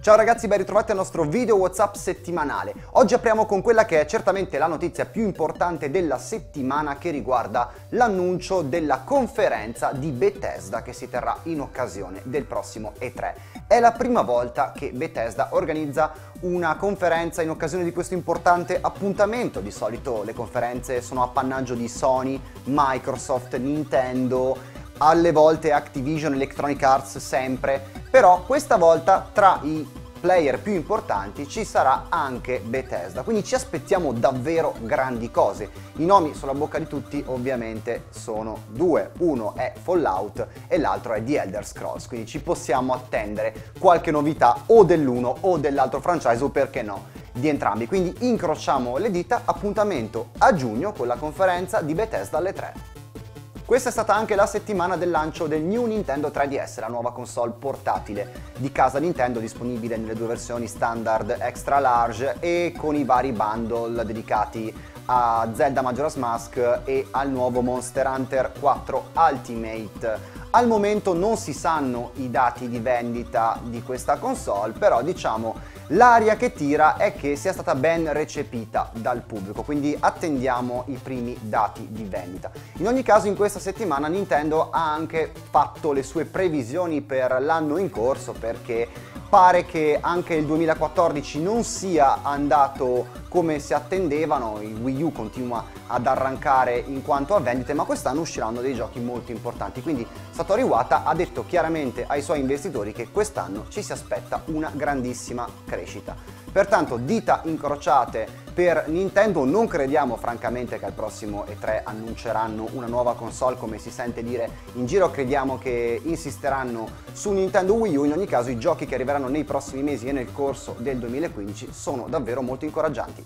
Ciao ragazzi, ben ritrovati al nostro video WhatsApp settimanale. Oggi apriamo con quella che è certamente la notizia più importante della settimana che riguarda l'annuncio della conferenza di Bethesda che si terrà in occasione del prossimo E3. È la prima volta che Bethesda organizza una conferenza in occasione di questo importante appuntamento. Di solito le conferenze sono appannaggio di Sony, Microsoft, Nintendo, alle volte Activision, Electronic Arts sempre, però questa volta tra i player più importanti ci sarà anche Bethesda, quindi ci aspettiamo davvero grandi cose. I nomi sulla bocca di tutti ovviamente sono due, uno è Fallout e l'altro è The Elder Scrolls, quindi ci possiamo attendere qualche novità o dell'uno o dell'altro franchise o perché no di entrambi. Quindi incrociamo le dita, appuntamento a giugno con la conferenza di Bethesda alle 3. Questa è stata anche la settimana del lancio del New Nintendo 3DS, la nuova console portatile di casa Nintendo disponibile nelle due versioni standard extra large e con i vari bundle dedicati a Zelda Majora's Mask e al nuovo Monster Hunter 4 Ultimate. Al momento non si sanno i dati di vendita di questa console, però diciamo L'aria che tira è che sia stata ben recepita dal pubblico, quindi attendiamo i primi dati di vendita. In ogni caso in questa settimana Nintendo ha anche fatto le sue previsioni per l'anno in corso perché pare che anche il 2014 non sia andato come si attendevano, il Wii U continua ad arrancare in quanto a vendite, ma quest'anno usciranno dei giochi molto importanti, quindi Satoru Iwata ha detto chiaramente ai suoi investitori che quest'anno ci si aspetta una grandissima crescita. Pertanto dita incrociate per Nintendo, non crediamo francamente che al prossimo E3 annunceranno una nuova console come si sente dire in giro, crediamo che insisteranno su Nintendo Wii U, in ogni caso i giochi che arriveranno nei prossimi mesi e nel corso del 2015 sono davvero molto incoraggianti.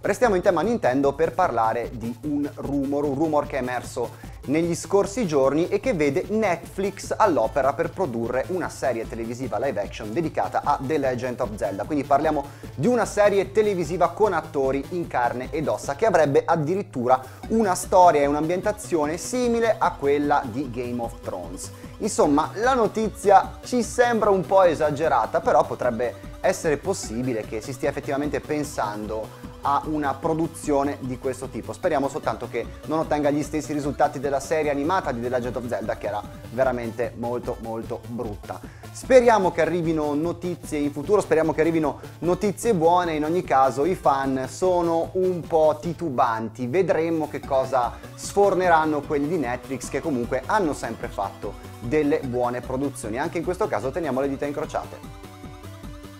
Restiamo in tema Nintendo per parlare di un rumor, un rumor che è emerso negli scorsi giorni e che vede Netflix all'opera per produrre una serie televisiva live action dedicata a The Legend of Zelda. Quindi parliamo di una serie televisiva con attori in carne ed ossa che avrebbe addirittura una storia e un'ambientazione simile a quella di Game of Thrones. Insomma, la notizia ci sembra un po' esagerata, però potrebbe essere possibile che si stia effettivamente pensando a una produzione di questo tipo. Speriamo soltanto che non ottenga gli stessi risultati della serie animata di The Legend of Zelda che era veramente molto molto brutta. Speriamo che arrivino notizie in futuro, speriamo che arrivino notizie buone, in ogni caso i fan sono un po' titubanti, vedremo che cosa sforneranno quelli di Netflix che comunque hanno sempre fatto delle buone produzioni, anche in questo caso teniamo le dita incrociate.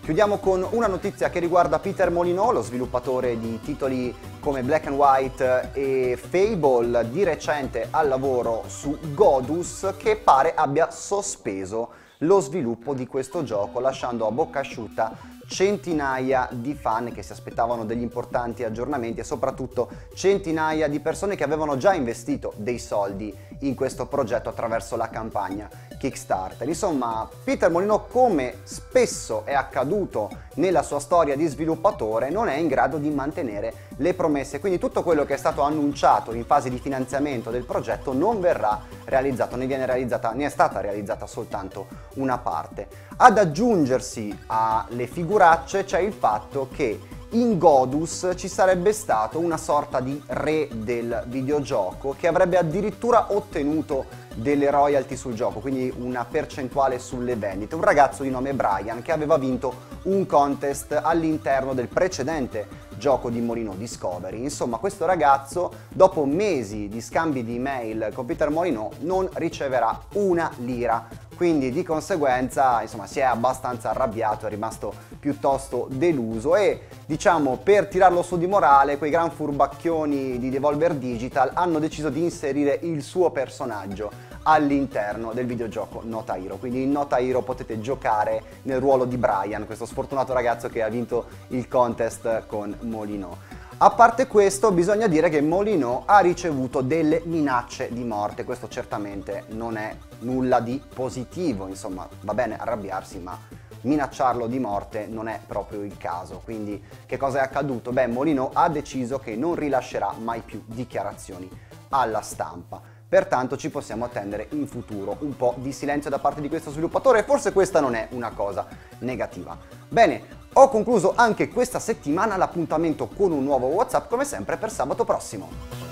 Chiudiamo con una notizia che riguarda Peter Molyneux, lo sviluppatore di titoli come Black and White e Fable, di recente al lavoro su Godus, che pare abbia sospeso lo sviluppo di questo gioco, lasciando a bocca asciutta centinaia di fan che si aspettavano degli importanti aggiornamenti e soprattutto centinaia di persone che avevano già investito dei soldi in questo progetto attraverso la campagna Kickstarter. Insomma, Peter Molino, come spesso è accaduto nella sua storia di sviluppatore, non è in grado di mantenere le promesse, quindi tutto quello che è stato annunciato in fase di finanziamento del progetto non verrà realizzato, ne, realizzata, ne è stata realizzata soltanto una parte. Ad aggiungersi alle figuracce c'è il fatto che in Godus ci sarebbe stato una sorta di re del videogioco che avrebbe addirittura ottenuto delle royalty sul gioco, quindi una percentuale sulle vendite. Un ragazzo di nome Brian che aveva vinto un contest all'interno del precedente gioco di Molino Discovery. Insomma, questo ragazzo, dopo mesi di scambi di email con Peter Molino, non riceverà una lira quindi di conseguenza insomma si è abbastanza arrabbiato, è rimasto piuttosto deluso e diciamo per tirarlo su di morale quei gran furbacchioni di Devolver Digital hanno deciso di inserire il suo personaggio all'interno del videogioco Nota Hero. Quindi in Nota Hero potete giocare nel ruolo di Brian, questo sfortunato ragazzo che ha vinto il contest con Molino. A parte questo bisogna dire che Molino ha ricevuto delle minacce di morte, questo certamente non è nulla di positivo, insomma va bene arrabbiarsi ma minacciarlo di morte non è proprio il caso. Quindi che cosa è accaduto? Beh, Molino ha deciso che non rilascerà mai più dichiarazioni alla stampa. pertanto ci possiamo attendere in futuro un po' di silenzio da parte di questo sviluppatore e forse questa non è una cosa negativa. Bene, ho concluso anche questa settimana l'appuntamento con un nuovo WhatsApp come sempre per sabato prossimo.